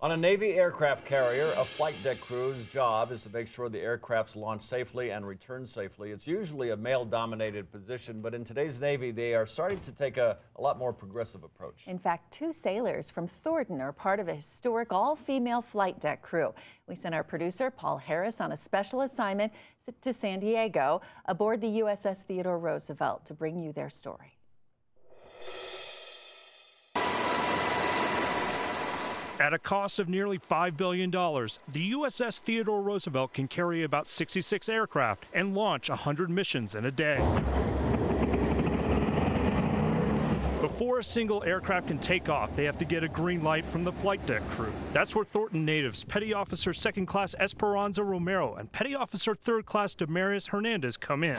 On a Navy aircraft carrier, a flight deck crew's job is to make sure the aircrafts launch safely and return safely. It's usually a male dominated position, but in today's Navy, they are starting to take a, a lot more progressive approach. In fact, two sailors from Thornton are part of a historic all female flight deck crew. We sent our producer, Paul Harris, on a special assignment to San Diego aboard the USS Theodore Roosevelt to bring you their story. At a cost of nearly $5 billion, the USS Theodore Roosevelt can carry about 66 aircraft and launch 100 missions in a day. Before a single aircraft can take off, they have to get a green light from the flight deck crew. That's where Thornton natives Petty Officer 2nd Class Esperanza Romero and Petty Officer 3rd Class Demarius Hernandez come in.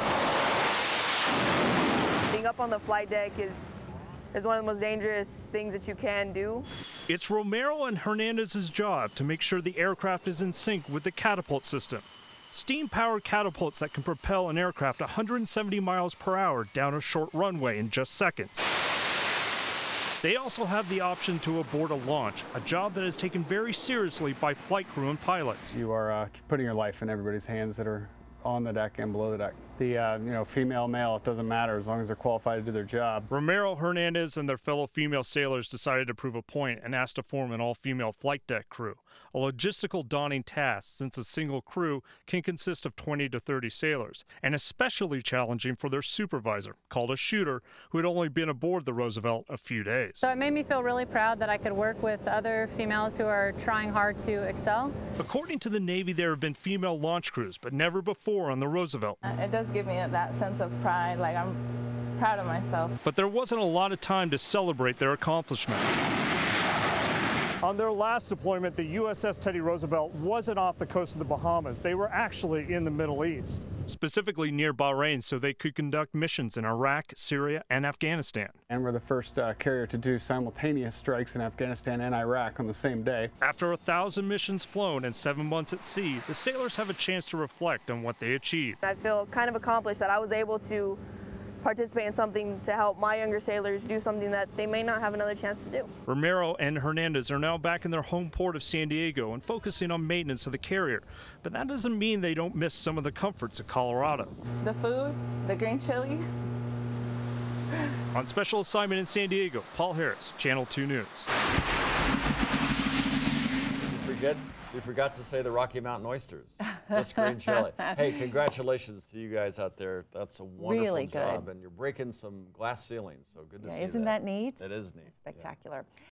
Being up on the flight deck is is one of the most dangerous things that you can do. It's Romero and Hernandez's job to make sure the aircraft is in sync with the catapult system. Steam-powered catapults that can propel an aircraft 170 miles per hour down a short runway in just seconds. They also have the option to abort a launch, a job that is taken very seriously by flight crew and pilots. You are uh, putting your life in everybody's hands that are on the deck and below the deck. The uh, you know female, male, it doesn't matter as long as they're qualified to do their job. Romero Hernandez and their fellow female sailors decided to prove a point and asked to form an all-female flight deck crew. A logistical daunting task since a single crew can consist of 20 to 30 sailors, and especially challenging for their supervisor, called a shooter, who had only been aboard the Roosevelt a few days. So it made me feel really proud that I could work with other females who are trying hard to excel. According to the Navy, there have been female launch crews, but never before on the Roosevelt. Uh, it does give me that sense of pride, like I'm proud of myself. But there wasn't a lot of time to celebrate their accomplishment. On their last deployment, the USS Teddy Roosevelt wasn't off the coast of the Bahamas. They were actually in the Middle East, specifically near Bahrain, so they could conduct missions in Iraq, Syria, and Afghanistan. And we're the first uh, carrier to do simultaneous strikes in Afghanistan and Iraq on the same day. After a thousand missions flown and seven months at sea, the sailors have a chance to reflect on what they achieved. I feel kind of accomplished that I was able to participate in something to help my younger sailors do something that they may not have another chance to do. Romero and Hernandez are now back in their home port of San Diego and focusing on maintenance of the carrier. But that doesn't mean they don't miss some of the comforts of Colorado. The food, the green chili. on special assignment in San Diego, Paul Harris, Channel 2 News. Forget we forgot to say the Rocky Mountain oysters. Just green chili. Hey, congratulations to you guys out there. That's a wonderful really job. And you're breaking some glass ceilings, so good to yeah, see isn't that. that neat? It is neat. Spectacular. Yeah.